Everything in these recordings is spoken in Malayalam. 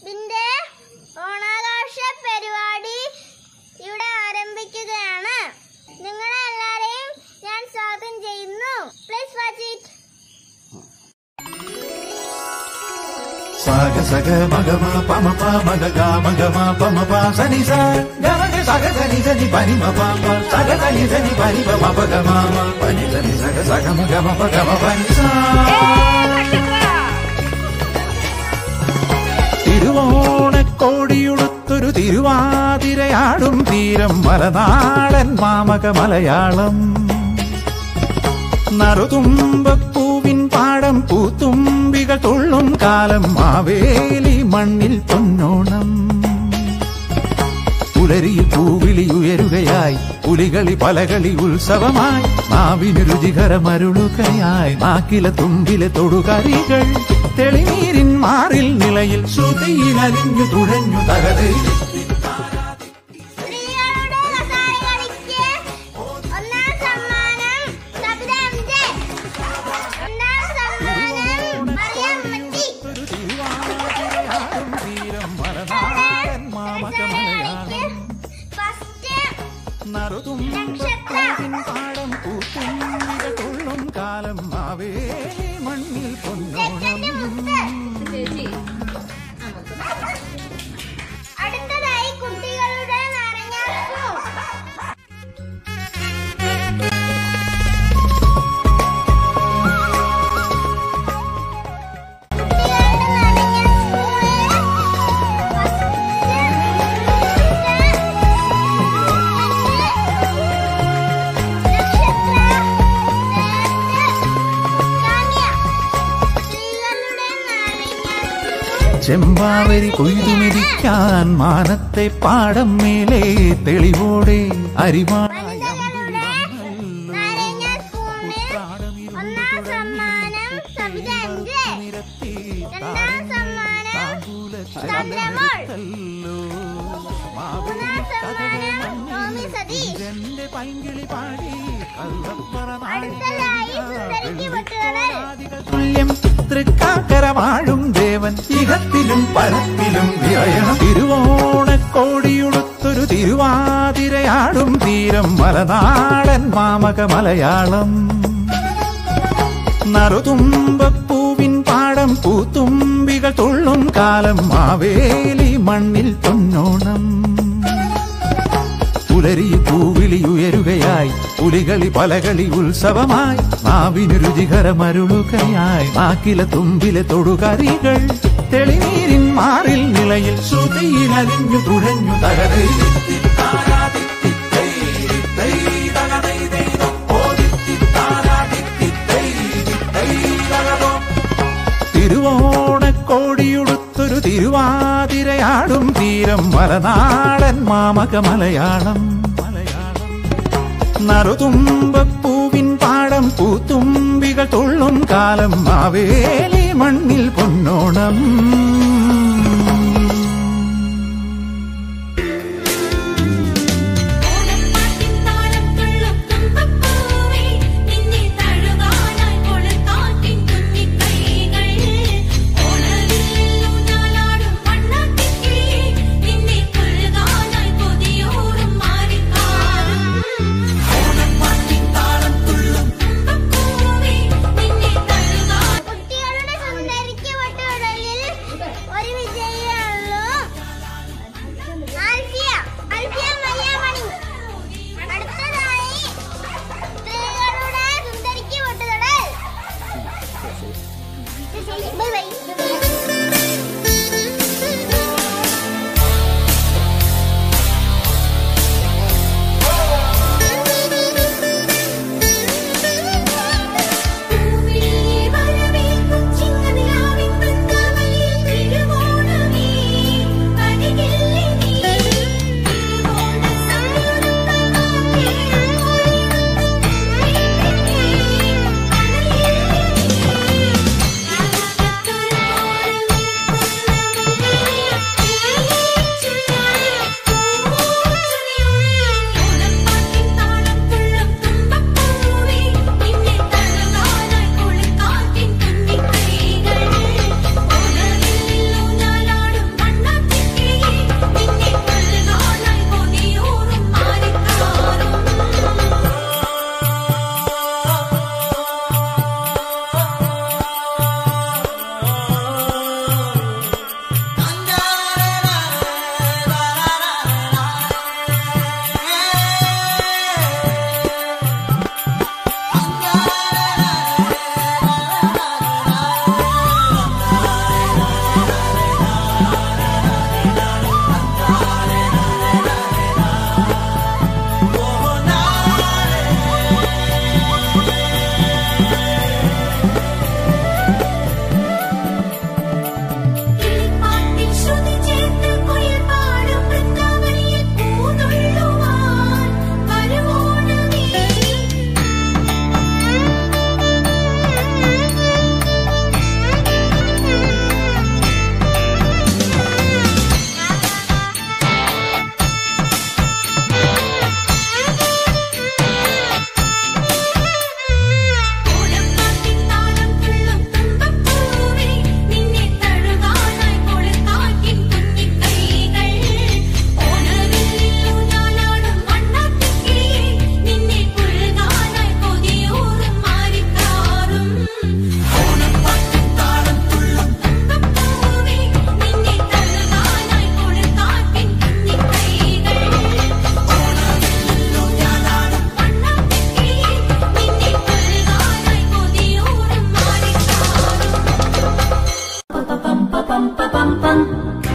ഇതിന്റെ ഓണാഘോഷ പരിപാടി ഇവിടെ ആരംഭിക്കുകയാണ് നിങ്ങളെ എല്ലാരെയും ഞാൻ സ്വാഗതം ചെയ്യുന്നു പ്ലീസ് വാച്ച് ഇറ്റ് సాగ సగ మగ మా పమ ప మగ గ మగ మా పమ ప సని స గ మగ సగ సని సని పని మ ప ప సగ సని సని పని ప మ ప గ మ మ పని సని సగ సగ మ గ మ ప గ మ పని స തിരുവോണക്കോടിയുടുത്തൊരു തിരുവാതിരയാടും തീരം മലനാടൻ മാമക മലയാളം. നറുതുമ്പപ്പൂവിൻ പാടം പൂത്തുമ്പികൾ തുള്ളും കാലം മാവേലി മണ്ണിൽ പൊന്നോണം. പുലരിയിൽ പൂവിളി ഉയരുകയായി പുലികളി പലകളി ഉത്സവമായി നാവിന് രുചികരമരുളുകയായി നാക്കിലെ തുമ്പിലെ തൊടുകറികൾ തെളിനീരിൻ മാറിൽ നിലയിൽ ശ്രുതിയിൽ അലിഞ്ഞു തുഴഞ്ഞു തകതയിൽ സ്ത്രീകളുടെ കസാരകളിക്ക് ഒന്നാം സമ്മാനം സബിത എം ജെ ചെമ്പാവരി കൊയ്തുമിരിക്കാൻ മാനത്തെ പാടം മേലെ തെളിവോടെ അരിവാ വനിതകളുടെ എന്റെ പൈങ്കിളി പാടി തുല്യം ദേവൻ. ഇഹത്തിലും പരത്തിലും തിരുവോണക്കോടിയുടുത്തൊരു തിരുവാതിരയാടും തീരം മലനാടൻ മാമക മലയാളം. നറുതുമ്പപ്പൂവിൻ പാടം പൂത്തുമ്പികൾ തുള്ളും കാലം മാവേലി മണ്ണിൽ പൊന്നോണം. പുലരി പൂവിളി ഉയരുകയായി. പുലികളി പലകളി ഉത്സവമായി. നാവിന് രുചികരമരുളുകയായി. മാക്കില തുമ്പിലെ തൊടുകറികൾ തെളിനീരിൻ മാറിൽ നിലയിൽ ശ്രുതിയിൽ തുഴഞ്ഞു തിരുവോണക്കോടിയുടുത്തൊരു തിരുവാതിരയാടും തീരം മലനാടൻ മാമക മലയാളം. മലയാളം പാടം പൂത്തുമ്പികൾ തുള്ളും കാലം മാവേലി മണ്ണിൽ പൊന്നോണം. 光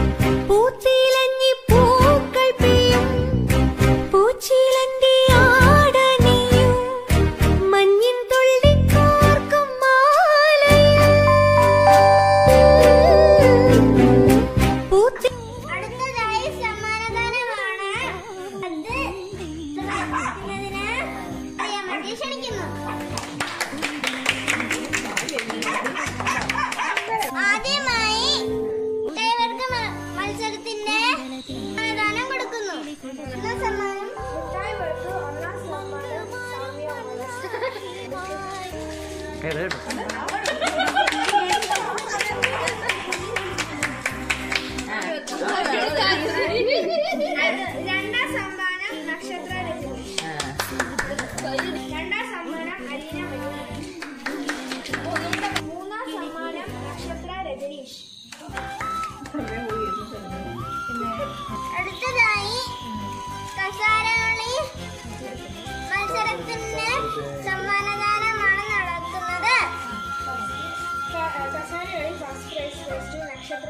ഏത് കേട്ടോ നക്ഷത്ര